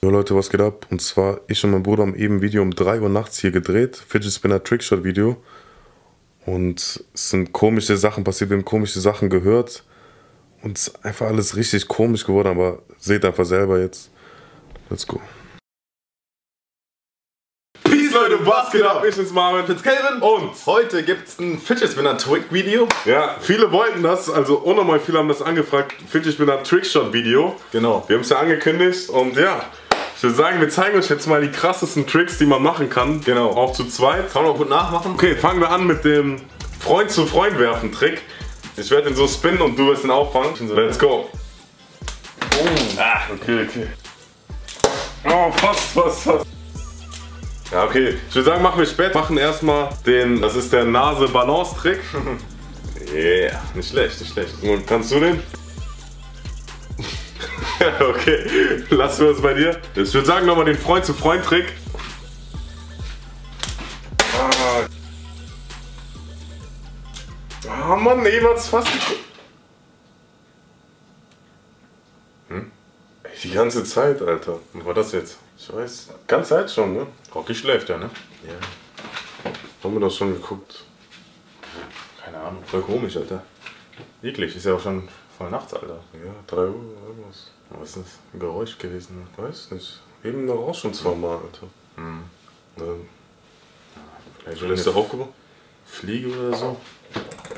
Jo Leute, was geht ab? Und zwar, ich und mein Bruder haben eben ein Video um 3 Uhr nachts hier gedreht. Fidget Spinner Trickshot Video. Und es sind komische Sachen passiert, wir haben komische Sachen gehört. Und es ist einfach alles richtig komisch geworden, aber seht einfach selber jetzt. Let's go. Peace Leute, was geht ab? Ich bin's Marvin. bin's Calvin. Und Heute gibt's ein Fidget Spinner Twig Video. ja, viele wollten das, also unnormal viele haben das angefragt. Fidget Spinner Trickshot Video. Genau. Wir haben es ja angekündigt und ja, ich würde sagen, wir zeigen euch jetzt mal die krassesten Tricks, die man machen kann. Genau. Auch zu zweit. Kann man auch gut nachmachen. Okay, fangen wir an mit dem Freund zu Freund werfen Trick. Ich werde den so spinnen und du wirst ihn auffangen. Let's go. Ah, okay, okay. Oh, fast, fast, fast. Ja, okay. Ich würde sagen, machen wir später. Machen erstmal den, das ist der Nase-Balance-Trick. Yeah, nicht schlecht, nicht schlecht. Und kannst du den? okay, lassen wir es bei dir. Ich würde sagen, nochmal den Freund-zu-Freund-Trick. Ah. Ah, Mann, eben hat's fast. Hm? Ey, die ganze Zeit, Alter. Was war das jetzt? Ich weiß. Ganze Zeit schon, ne? Rocky schläft ja, ne? Ja. Haben wir das schon geguckt? Keine Ahnung. Voll komisch, Alter. Eklig. Ist ja auch schon voll nachts, Alter. Ja, 3 Uhr, irgendwas. Was ist das? Ein Geräusch gewesen? Weiß nicht. Eben noch auch schon zweimal, Alter. Hm. Ähm, Vielleicht ist der aufgebaut? Fliege oder so?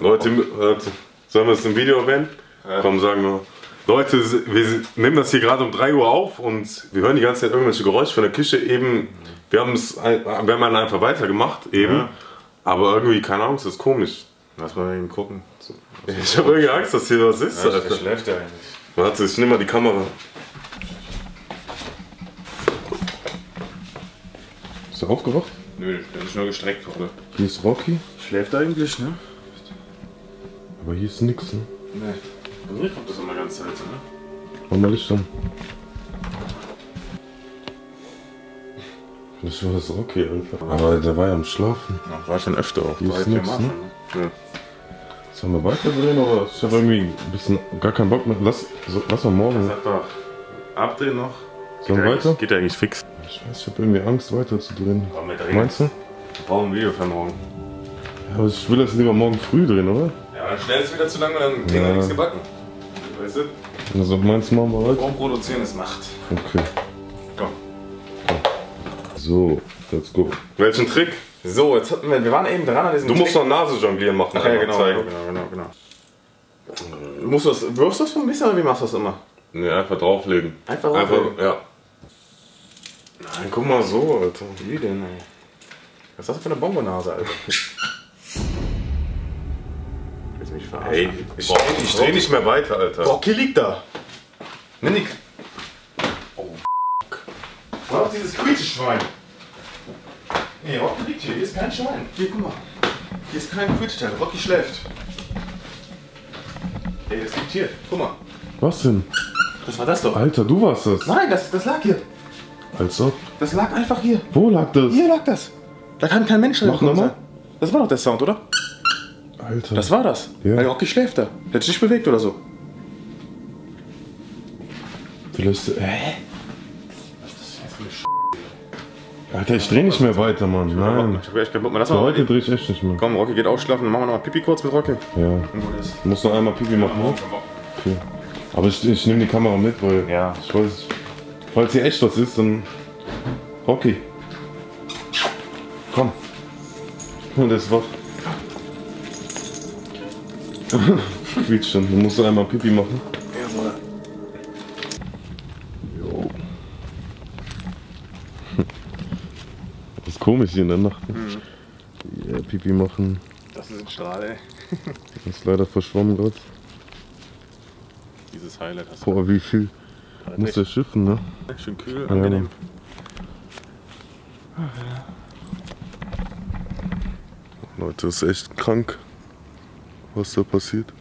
Leute, Leute, sollen wir es im Video erwähnen? Komm, sagen wir. Leute, wir nehmen das hier gerade um 3 Uhr auf und wir hören die ganze Zeit irgendwelche Geräusche von der Küche. Eben, wir haben es ein- wir haben dann einfach weitergemacht, eben. Ja. Aber irgendwie, keine Ahnung, es ist komisch. Lass mal eben gucken. Ich habe irgendwie Angst, dass hier was ist, Ja, der Alter. schläft ja eigentlich. Warte, ich nehme mal die Kamera. Ist er aufgewacht? Nö, der ist nur gestreckt, oder? Hier ist Rocky, Schläft eigentlich, ne? aber hier ist nix, ne? Ne. Bei mir kommt das immer ganz selten, ne? Mach mal Licht an. Das war das Rocky, Alter. Aber der war ja am Schlafen. Ja, war schon öfter auch. Hier ist nix, ne? ne? Sollen wir weiterdrehen oder? Ich habe irgendwie ein bisschen gar keinen Bock mehr. Lass, so, lass mal morgen. Ja. Einfach abdrehen noch. Sollen wir weiter? Geht ja eigentlich fix. Ich weiß, ich habe irgendwie Angst weiterzudrehen. Komm, wir drehen. Meinst du? Wir brauchen ein Video für morgen. Ja, aber ich will das lieber morgen früh drehen, oder? Ja, dann schnell ist wieder zu lange, dann kriegen Ja. wir nichts gebacken. Weißt du? Also meinst du, machen wir weiter? Warum produzieren ist Macht. Okay. Komm. So, let's go. Welchen Trick? So, jetzt hatten wir, wir waren eben dran an diesem Du musst noch Nase jonglieren machen. Ach, ja, genau, genau, genau, genau. Musst du das, wirfst du das ein bisschen oder wie machst du das immer? Nee, einfach drauflegen. Einfach Einfach, drauflegen? ja. Nein, guck mal so, Alter. Wie denn, ey? Was ist das für eine Bombonase, Alter? Willst du mich verarschen? Ey, ich, ich dreh nicht mehr weiter, Alter. Rocky liegt da! Nimm die... Oh, Wo ist dieses Quietscheschwein? Nee, Rocky liegt hier. Hier ist kein Schwein. Hier, guck mal. Hier ist kein Quietscheteil. Rocky schläft. Ey, das liegt hier. Guck mal. Was denn? Was war das doch? Alter, du warst das. Nein, das, das lag hier. Als ob. Das lag einfach hier. Wo lag das? Hier lag das. Da kann kein Mensch Mach nochmal. Das war doch der Sound, oder? Alter. Das war das. Ja. Weil Rocky schläft da. Der hat sich nicht bewegt oder so. Vielleicht. Hä? Alter, ich dreh nicht mehr weiter, Mann. Nein. Ich hab echt keinen Bock mehr. Lass mal heute dreh ich echt nicht mehr. Komm, Rocky geht ausschlafen. Dann machen wir noch mal Pipi kurz mit Rocky. Ja. Muss noch einmal Pipi machen, ne? Okay. Aber ich, ich nehme die Kamera mit, weil. Ja. Ich weiß. Falls hier echt was ist, dann. Rocky. Komm. Und ist wach. Quietscht schon. Du musst einmal Pipi machen. Jo. Das ist komisch hier in der Nacht. ne? Ja, Pipi machen. Das ist ein Strahl, ey. Ist leider verschwommen gerade. Dieses Highlight hast Boah, wie viel muss der schiffen, ne? Schön kühl, Ja, angenehm. Mann. Leute, das ist echt krank, was da passiert.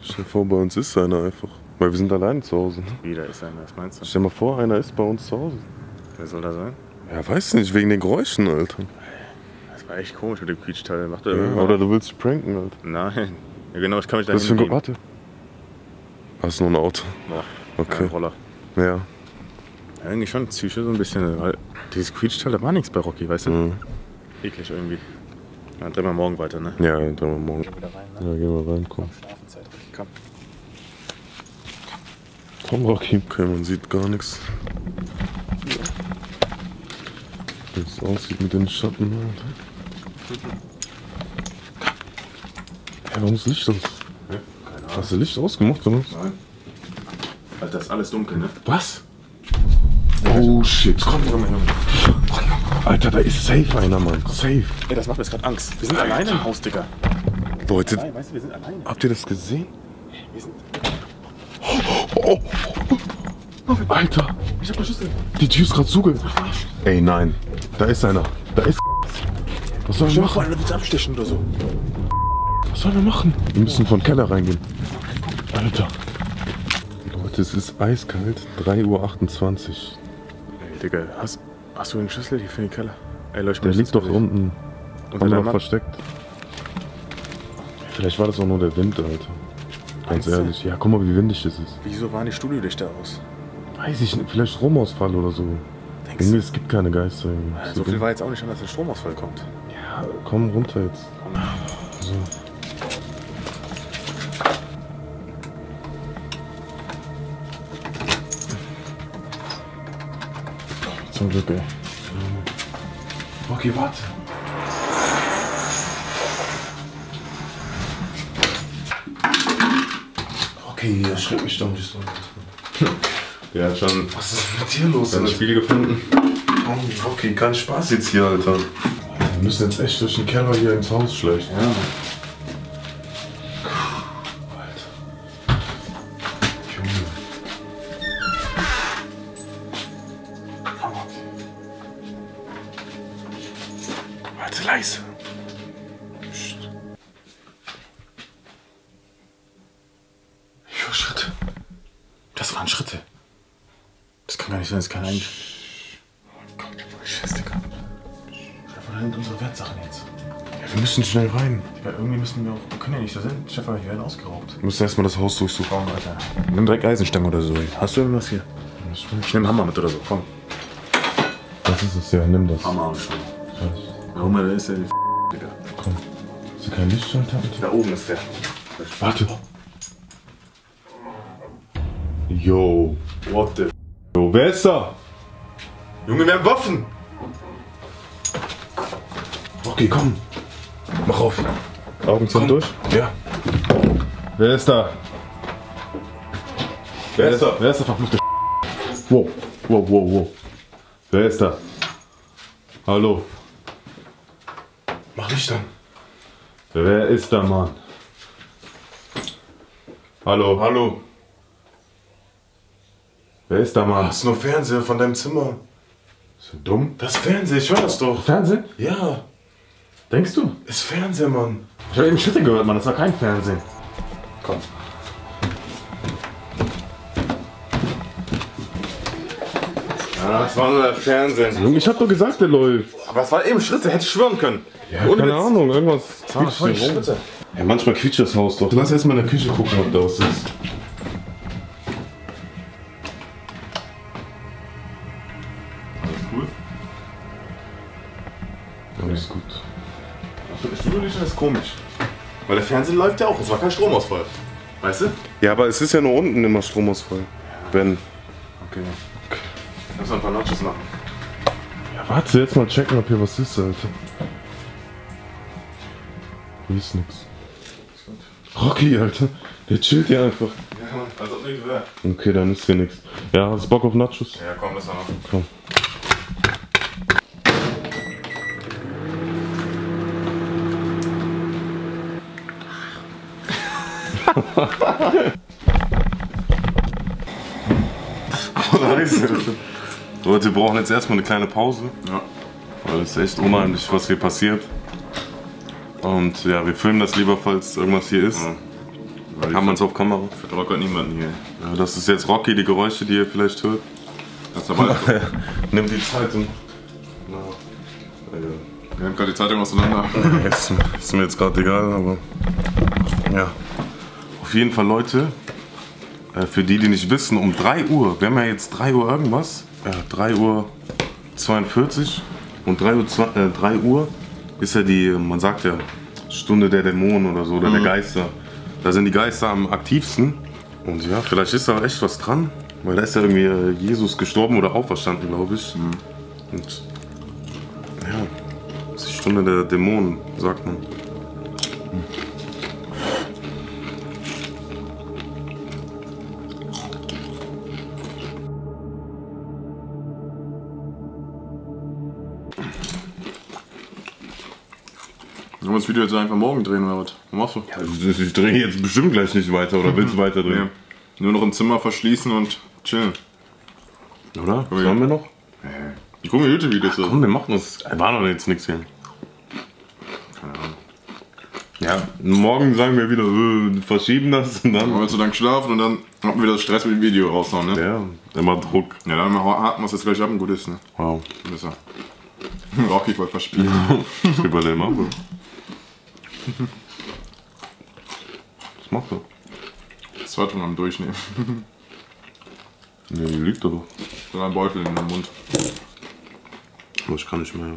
Stell dir vor, bei uns ist einer einfach. Weil wir sind alleine zu Hause. Ne? Wieder ist einer, was meinst du? Stell dir mal vor, einer ist bei uns zu Hause. Wer soll da sein? Ja, weiß nicht, wegen den Geräuschen, Alter. Das war echt komisch mit dem Quietschteil. Macht Ja, oder du willst pranken, Alter. Nein. Ja, genau, ich kann mich da Was für ein Ge hingeben. Warte. Hast du noch ein Auto? Ja. Okay. Roller. Ja. Ja, irgendwie schon Psyche so ein bisschen. Weil dieses Quietschteil, da war nichts bei Rocky, weißt du? Mhm. Eklig irgendwie. Dann drehen wir morgen weiter, ne? Ja, dann wir morgen. Wieder rein, Ja, gehen wir rein, komm. Komm. Komm, Rocky. Okay, man sieht gar nichts. Wie es aussieht mit den Schatten. Hä, warum ist Licht aus? Keine Ahnung. Hast du Licht ausgemacht, oder? Nein. Alter, ist alles dunkel, ne? Was? Oh shit. Komm, Junge, Junge. Alter, da ist safe einer, Mann. Safe. Ey, das macht mir jetzt gerade Angst. Wir sind alleine im Haus, Digga. Leute, Nein, weißt du, wir sind alleine. habt ihr das gesehen? Wir sind. Oh. Alter, Ich hab Schlüssel. die Tür ist gerade zuge. Ey, nein. Da ist einer. Da ist. Was sollen wir machen? vor, einer abstechen oder so. Was sollen wir machen? Wir müssen von Keller reingehen. Alter. Leute, es ist eiskalt. 3.28 Uhr. Ey, Digga, hast, hast du den Schlüssel hier für den Keller? Ey, leucht Der liegt doch unten. Unter Haben der wir versteckt. Vielleicht war das auch nur der Wind, Alter. Ganz Meinst du? ehrlich. Ja, guck mal, wie windig das ist. Wieso waren die Studiolichter aus? Weiß ich nicht. Vielleicht Stromausfall oder so. Denkst Irgendwie, du? es gibt keine Geister. irgendwie. So viel war jetzt auch nicht an, dass der Stromausfall kommt. Ja, komm runter jetzt. So. Zum Glück, ey. Okay, warte. Okay, das schreckt mich doch nicht so. Der hat schon Was ist mit dir los? sein Spiel gefunden. Oh, okay, kein Spaß jetzt hier, Alter. Wir müssen jetzt echt durch den Keller hier ins Haus schleichen. Ja. Das kann gar nicht sein, das kann eigentlich. Oh Gott, Schiss, Digga. Stefan, da sind unsere Wertsachen jetzt. Ja, wir müssen schnell rein. Digga, irgendwie müssen wir auch. Wir können ja nicht da sind. Stefan, hier werden ausgeraubt. Wir müssen erstmal das Haus durchsuchen. Komm, Alter. Nimm direkt Eisenstange oder so. Hast du irgendwas hier? Ich nehme Hammer mit oder so. Komm. Das ist es ja, nimm das. Hammer und schon. Fertig. Warum da ist der Digga? Komm. Ist hier kein Lichtschalter? Da oben ist der. Warte. Yo. What the Yo, wer ist da? Junge, wir haben Waffen! Okay, komm. Mach auf. Augen sind durch? Ja. Wer ist da? Wer ist da? Wer ist der verfluchte Wow. Wow, wow, wow. Wer ist da? Hallo. Mach Licht an. Wer ist da, Mann? Hallo. Hallo. Wer ist da, Mann? Das ist nur Fernseher von deinem Zimmer. Bist du dumm? Das ist Fernseher, ich höre das doch. Fernsehen? Ja, Denkst du? ist Fernseher, Mann. Ich habe eben Schritte gehört, Mann. Das war kein Fernsehen. Komm. Ja, das war nur der Fernseher. Junge, ich hab doch gesagt, der läuft. Aber es war eben Schritte, hätte ich schwören können. Ja, keine Witz. Ahnung, irgendwas. Das waren voll quietscht hier rum. Schritte. Ja, manchmal quietscht das Haus doch. Lass erst mal in der Küche gucken, ob da was ist. Studiolicht ist komisch. Weil der Fernseher läuft ja auch, es war kein Stromausfall. Weißt du? Ja, aber es ist ja nur unten immer Stromausfall. Wenn. Okay. Ich muss noch ein paar Notches machen. Ja, warte, jetzt mal checken, ob hier was ist, Alter. Hier ist nix. Rocky, Alter. Der chillt hier einfach. Ja, als ob nichts wäre. Okay, dann ist hier nichts. Ja, hast du Bock auf Nachos? Ja, komm, lass mal machen. Komm. Leute, wir brauchen jetzt erstmal eine kleine Pause. Ja. Weil es ist echt unheimlich, was hier passiert. Und ja, wir filmen das lieber, falls irgendwas hier ist. Weil Haben wir es auf Kamera? vertraut gerade niemanden hier. Ja, das ist jetzt Rocky, die Geräusche, die ihr vielleicht hört. Das ist aber. Nimm die Zeitung. Wir haben gerade die Zeitung auseinander. Ist, ist mir jetzt gerade egal, aber ja. Auf jeden Fall, Leute, Äh, für die, die nicht wissen, um 3 Uhr, wir haben ja jetzt 3 Uhr irgendwas, ja, 3 Uhr 42 und 3 Uhr, zwei- äh, 3 Uhr ist ja die, man sagt ja, Stunde der Dämonen oder so, oder der Geister. Da sind die Geister am aktivsten. Und ja, vielleicht ist da echt was dran, weil da ist ja irgendwie äh, Jesus gestorben oder auferstanden, glaube ich. Und ja, das ist die Stunde der Dämonen, sagt man. Das Video jetzt einfach morgen drehen oder was? Was machst du? Also, ich, ich drehe jetzt bestimmt gleich nicht weiter, oder willst du weiter drehen? Nee. Nur noch im Zimmer verschließen und chillen. Oder? Was ja. haben wir noch? Ich gucke mir YouTube-Videos an. Komm, wir machen das. War doch jetzt nichts hier. Ja, morgen sagen wir wieder, äh, verschieben das und dann. Wollen wir so lang schlafen und dann haben wir wieder Stress mit dem Video raushauen, ne? Ja, immer Druck. Ja, dann haken wir es jetzt gleich ab und gut ist, ne? Wow. Besser. Rocky wollte verspielen. Ich überlebe mal. Was macht er? Das schon am Durchnehmen. Nee, die liegt doch. So ein Beutel in den Mund. Aber ich kann nicht mehr.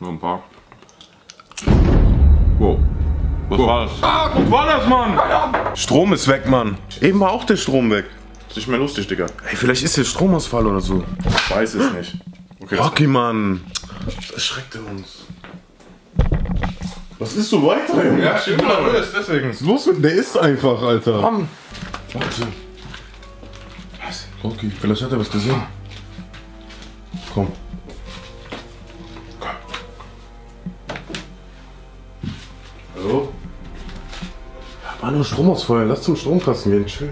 Nur ein paar. Wow. Was war das? Ah, was war das, Mann? Strom ist weg, Mann. Eben war auch der Strom weg. Ist nicht mehr lustig, Digga. Ey, vielleicht ist hier Stromausfall oder so. Ich weiß es nicht. Okay, Rocky, Mann. Das schreckt er uns. Ist so weiter, Junge? Ja, stimmt, aber das deswegen. Was ist los mit Der ist einfach, Alter. Komm. Warte. Was? Rocky, vielleicht hat er was gesehen. Komm. Hallo? Ja, war nur Stromausfall. Lass zum Stromkasten gehen. Chill.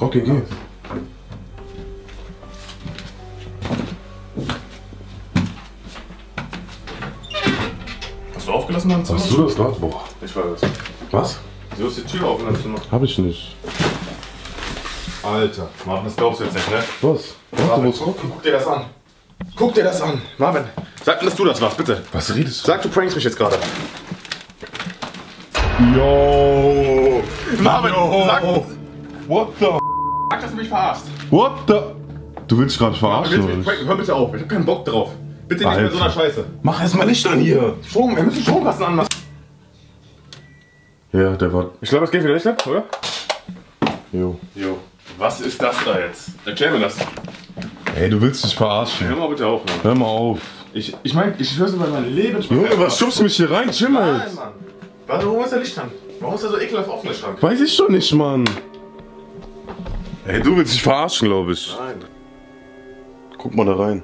Rocky, geh. Hast du aufgelassen, Mann? Hast du das gerade? Boah. Ich war das. Was? Wieso ist die Tür offen? Hast du noch? Hab ich nicht. Alter. Marvin, das glaubst du jetzt nicht, ne? Was? Warte, wo ist Rocky? Guck dir das an. Guck dir das an. Marvin, sag mir, dass du das warst, bitte. Was redest du? Sag, du prankst mich jetzt gerade. Yo! Marvin, sag, What the? sag, dass du mich verarschst. What the? Du willst dich gerade Marvin, verarschen, willst du oder mich? Hör bitte auf. Ich hab keinen Bock drauf. Bitte nicht mit so einer. Scheiße. Mach erstmal Licht an hier! Strom, wir müssen Stromkasten anmachen. Ja, der war. Ich glaube, es geht wieder nicht, oder? Jo. Jo. Was ist das da jetzt? Erklär mir das. Ey, du willst dich verarschen. Hör mal bitte auf, Mann. Hör mal auf. Ich, ich meine, ich höre über mein Leben. Junge, was schubst du mich hier rein? Chill mal Nein. Mann. Warum ist der Licht an? Warum ist der so ekelhaft offen, der Schrank? Weiß ich doch nicht, Mann. Ey, du willst dich verarschen, glaube ich. Nein. Guck mal da rein.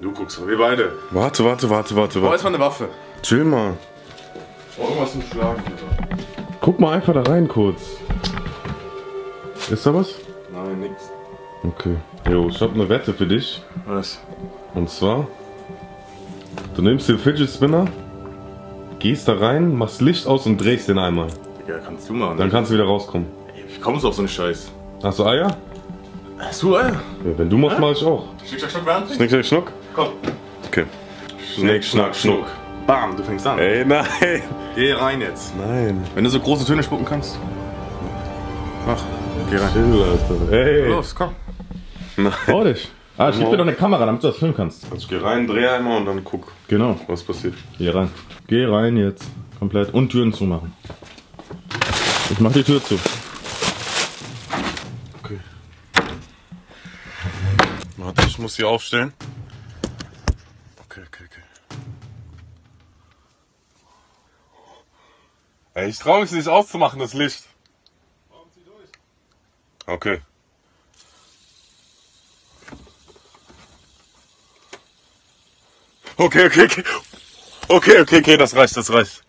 Du guckst, wir beide. Warte, warte, warte, warte, Wo warte. ist meine Waffe? Chill mal. Oh, irgendwas zum Schlagen. Alter. Guck mal einfach da rein kurz. Ist da was? Nein, nix. Okay. Jo, ich hab eine Wette für dich. Was? Und zwar, du nimmst den Fidget Spinner, gehst da rein, machst Licht aus und drehst den einmal. Digga, kannst du machen. Dann kannst du wieder rauskommen. Ey, Wie kommst du auf so einen Scheiß? Hast du Eier? Hast du, ey? Ja, wenn du machst, mach ich auch. Schnick, schnack, schnuck? Schnick, schnack, schnuck? Komm. Okay. Schnick, schnack, schnuck. Bam, du fängst an. Ey, nein. Geh rein jetzt. Nein. Wenn du so große Töne spucken kannst. Mach. Geh rein. Chill, Alter. Ey. Los, komm. Nein. Trau dich. Ah, ich geb dir doch eine Kamera, damit du das filmen kannst. Also ich geh rein, dreh einmal und dann guck, Genau. was passiert. Geh rein. Geh rein jetzt. Komplett. Und Türen zumachen. Ich mach die Tür zu. Okay. Warte, ich muss hier aufstellen. Ey, ich traue mich nicht auszumachen, das Licht. Okay. Okay, okay, okay. Okay, okay, okay, das reicht, das reicht.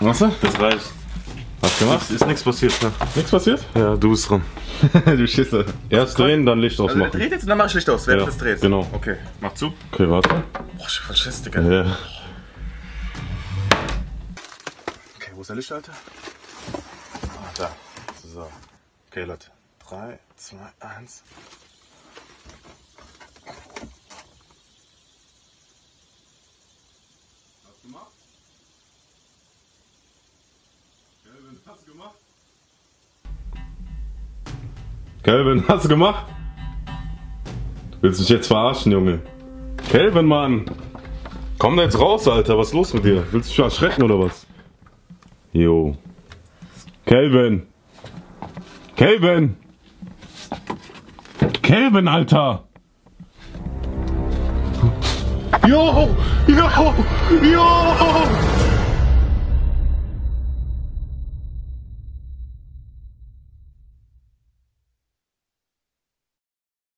Was? du? Das reicht. Hast du gemacht? Ist nichts passiert, ne? Nichts passiert? Ja, du bist dran. du Schisse. Erst drehen, dann Licht ausmachen. dreht jetzt und dann mach ich Licht aus, während Ja, du das drehst. genau. Okay, mach zu. Okay, warte. Boah, ich hab voll Schiss, Digga. Ja. Ist der Lichtschalter? Ah, da. So. Okay, Leute. 3, 2, 1. Hast du gemacht? Ja? hast du gemacht? Kelvin, hast du gemacht? Du willst mich jetzt verarschen, Junge. Kelvin, Mann! Komm da jetzt raus, Alter. Was ist los mit dir? Willst du dich erschrecken oder was? Jo. Kelvin! Kelvin! Kelvin, Alter! Jo! Jo! Jo!